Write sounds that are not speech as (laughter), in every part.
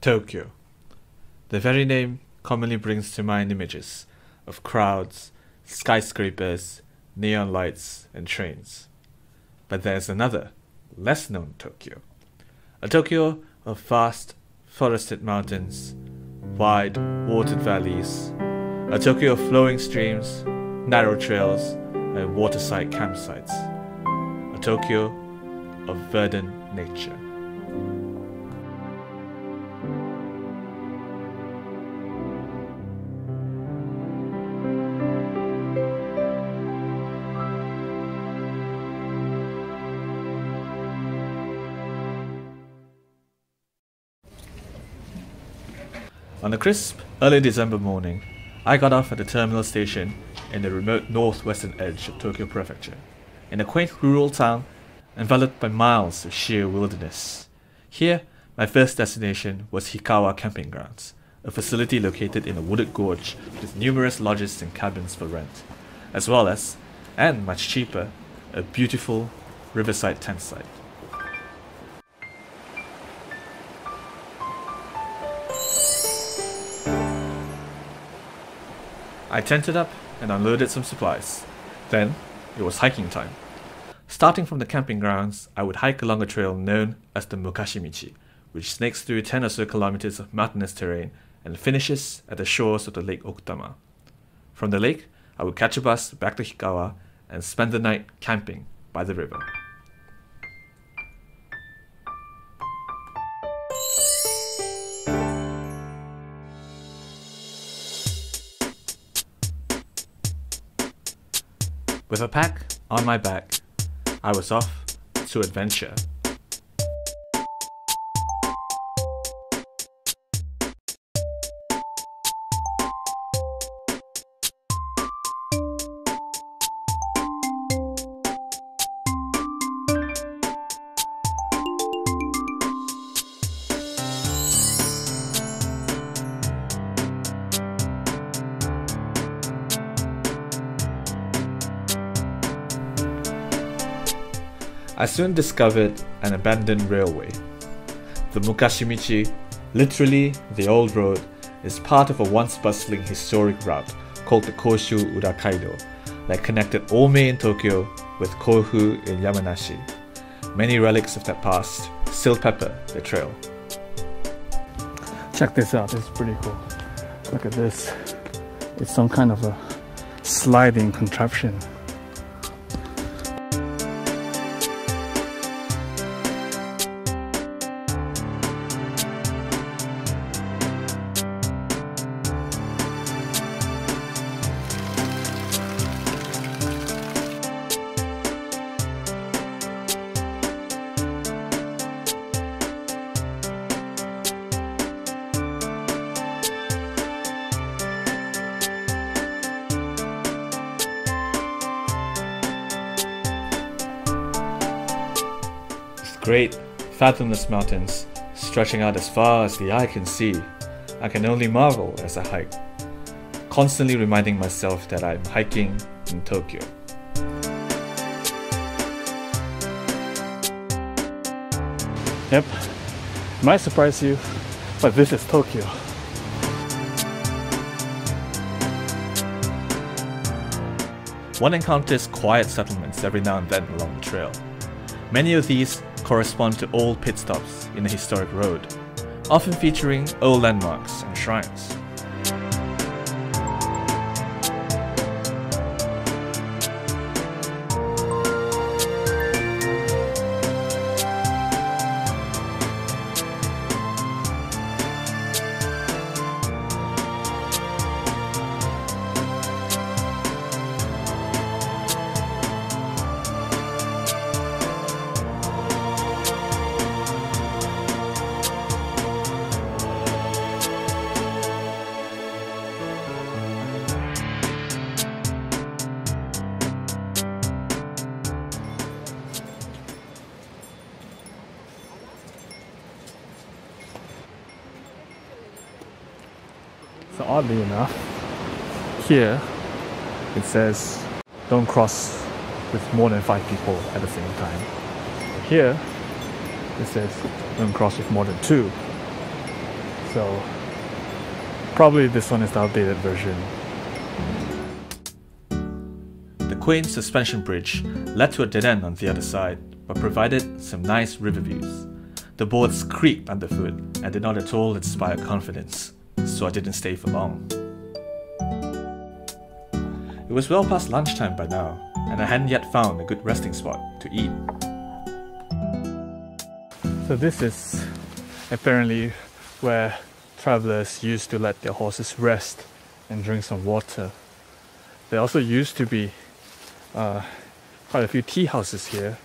Tokyo. The very name commonly brings to mind images of crowds, skyscrapers, neon lights, and trains. But there's another, less known Tokyo. A Tokyo of vast, forested mountains, wide, watered valleys, a Tokyo of flowing streams, narrow trails, and waterside campsites. A Tokyo of verdant nature. On a crisp, early December morning, I got off at the terminal station in the remote northwestern edge of Tokyo Prefecture, in a quaint rural town enveloped by miles of sheer wilderness. Here, my first destination was Hikawa Camping Grounds, a facility located in a wooded gorge with numerous lodges and cabins for rent, as well as, and much cheaper, a beautiful riverside tent site. I tented up and unloaded some supplies. Then, it was hiking time. Starting from the camping grounds, I would hike along a trail known as the Mukashimichi, which snakes through 10 or so kilometers of mountainous terrain and finishes at the shores of the Lake Okutama. From the lake, I would catch a bus back to Hikawa and spend the night camping by the river. With a pack on my back, I was off to adventure. I soon discovered an abandoned railway. The Mukashimichi, literally the old road, is part of a once bustling historic route called the Koshu Urakaido that connected Ome in Tokyo with Kofu in Yamanashi. Many relics of that past still pepper the trail. Check this out, this is pretty cool. Look at this. It's some kind of a sliding contraption. Great, fathomless mountains stretching out as far as the eye can see. I can only marvel as I hike, constantly reminding myself that I'm hiking in Tokyo. Yep, might surprise you, but this is Tokyo. One encounters quiet settlements every now and then along the trail. Many of these correspond to old pit stops in a historic road, often featuring old landmarks and shrines. Oddly enough, here it says don't cross with more than five people at the same time. Here it says don't cross with more than two. So probably this one is the updated version. The quaint suspension bridge led to a dead end on the other side, but provided some nice river views. The boards creaked underfoot and did not at all inspire confidence, so I didn't stay for long. It was well past lunchtime by now, and I hadn't yet found a good resting spot to eat. So this is apparently where travelers used to let their horses rest and drink some water. There also used to be uh, quite a few tea houses here,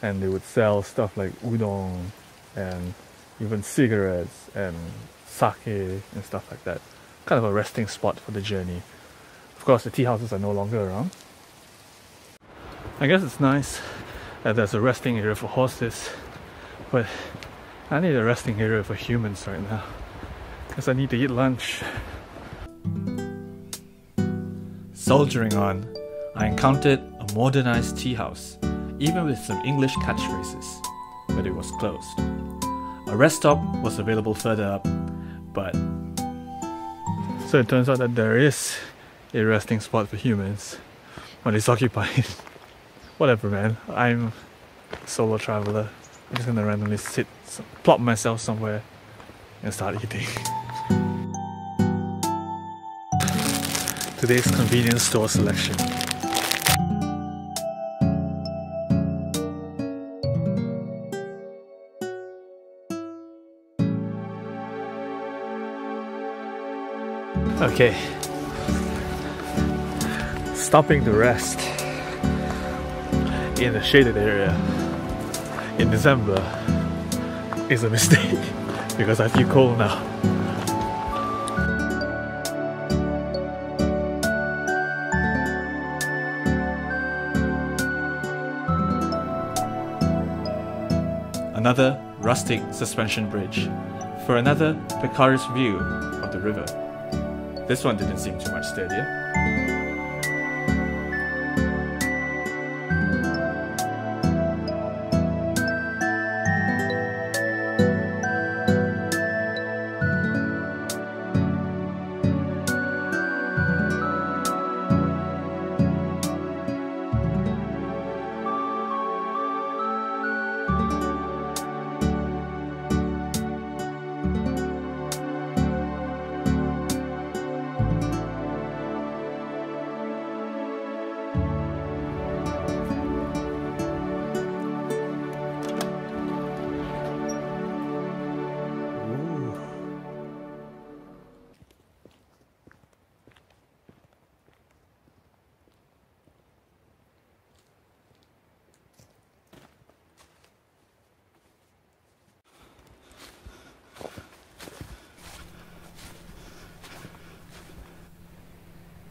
and they would sell stuff like udon and even cigarettes and sake and stuff like that. Kind of a resting spot for the journey. Of course, the tea houses are no longer around. I guess it's nice that there's a resting area for horses, but I need a resting area for humans right now because I need to eat lunch. Soldiering on, I encountered a modernized tea house, even with some English catchphrases, but it was closed. A rest stop was available further up, but So it turns out that there is a resting spot for humans, but it's (laughs) occupied. Whatever, man. I'm a solo traveler. I'm just gonna randomly sit, plop myself somewhere, and start eating. (laughs) Today's convenience store selection. Okay. Stopping to rest in a shaded area in December is a mistake (laughs) because I feel cold now. another rustic suspension bridge for another precarious view of the river. This one didn't seem too much steadier.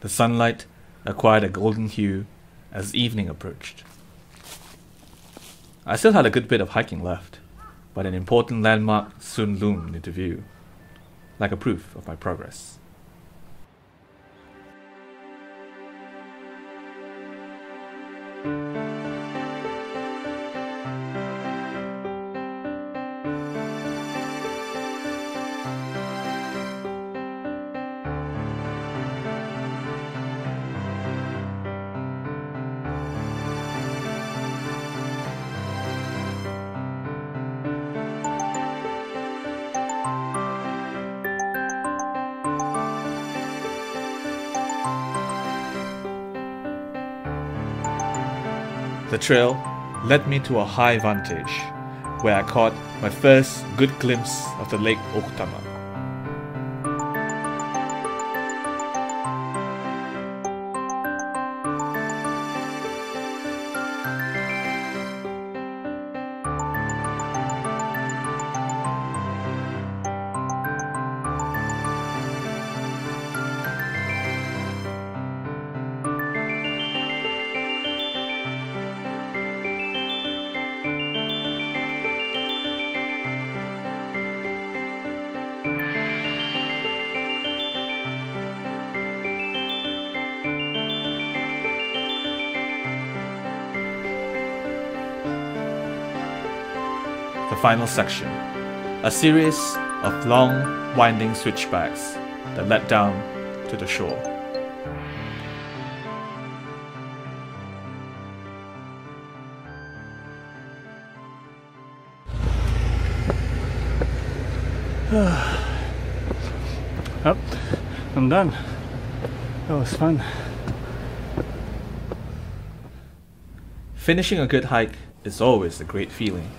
The sunlight acquired a golden hue as evening approached. I still had a good bit of hiking left, but an important landmark soon loomed into view, like a proof of my progress. The trail led me to a high vantage, where I caught my first good glimpse of the Lake Okutama. Final section, a series of long, winding switchbacks that led down to the shore. (sighs) Up, I'm done. That was fun. Finishing a good hike is always a great feeling.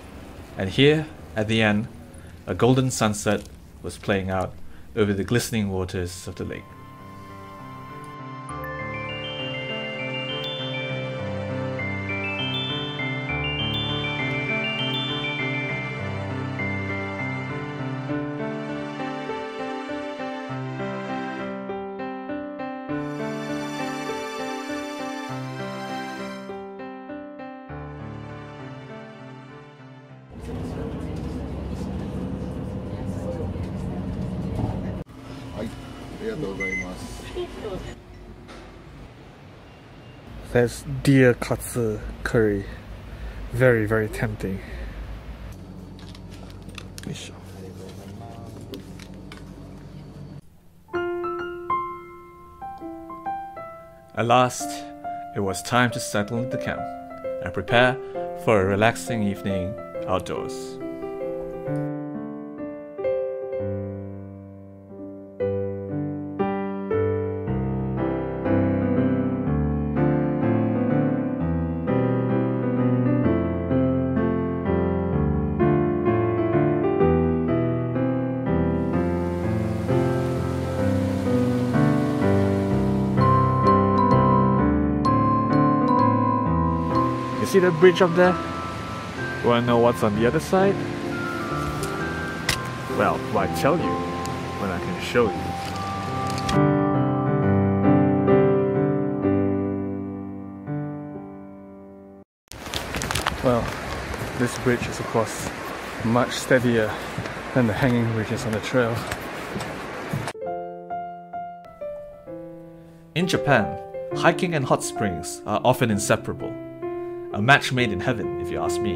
And here, at the end, a golden sunset was playing out over the glistening waters of the lake. That's deer katsu curry. Very, very tempting. At last, it was time to settle the camp and prepare for a relaxing evening outdoors. See the bridge up there? Wanna know what's on the other side? Well, why tell you when I can show you? Well, this bridge is of course much steadier than the hanging bridges on the trail. In Japan, hiking and hot springs are often inseparable. A match made in heaven, if you ask me.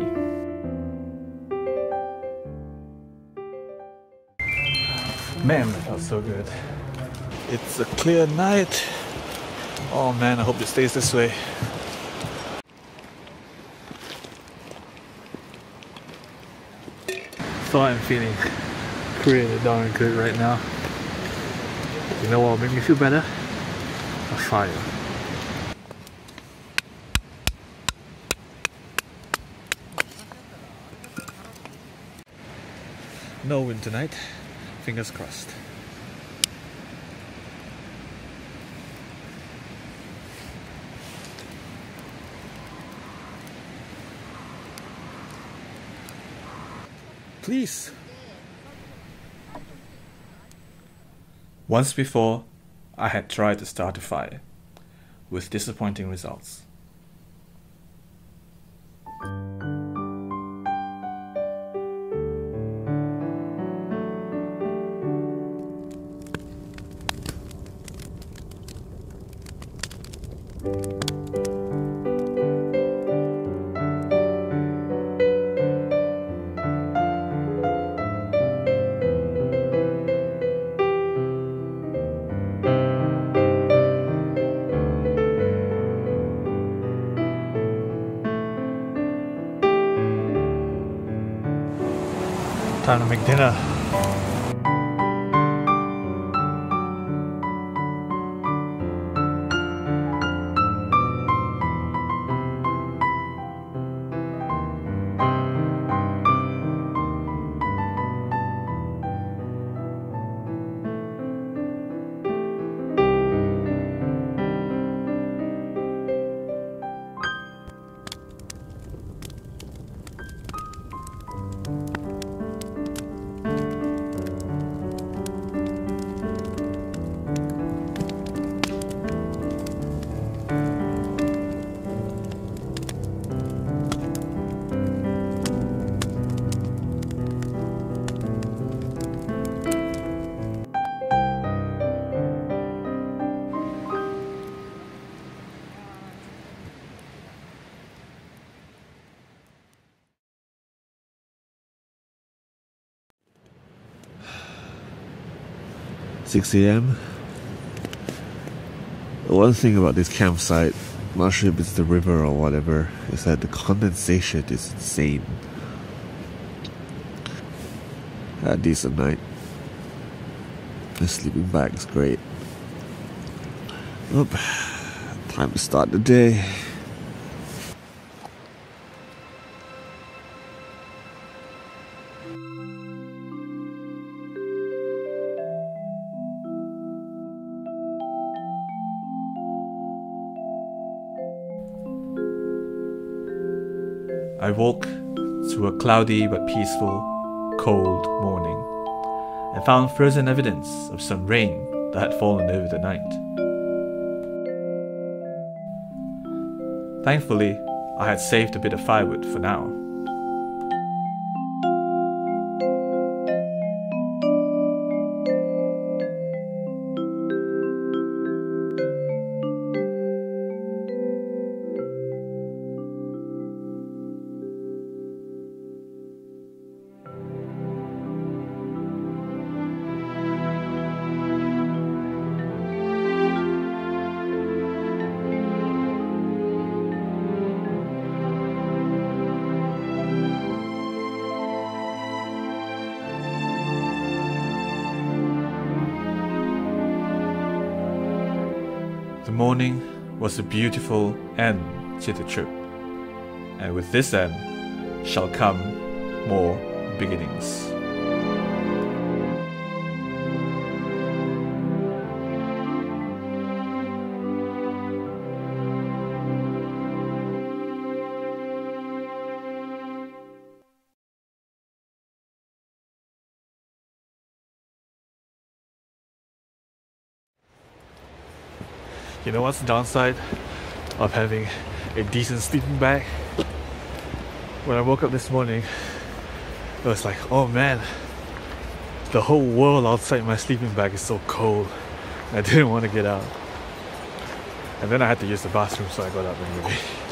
Man, that felt so good. It's a clear night. Oh man, I hope it stays this way. So I'm feeling pretty darn good right now. You know what will make me feel better? A fire. No wind tonight. Fingers crossed. Please. Once before, I had tried to start a fire, with disappointing results. Time to make dinner. 6 a.m. One thing about this campsite, not sure if it's the river or whatever, is that the condensation is insane. Had a decent night. The sleeping bag is great. Oop. Time to start the day. I woke to a cloudy but peaceful, cold morning and found frozen evidence of some rain that had fallen over the night. Thankfully, I had saved a bit of firewood for now. Morning was a beautiful end to the trip, and with this end shall come more beginnings. You know what's the downside of having a decent sleeping bag? When I woke up this morning, it was like, oh man, the whole world outside my sleeping bag is so cold. I didn't want to get out. And then I had to use the bathroom, so I got up anyway. (laughs)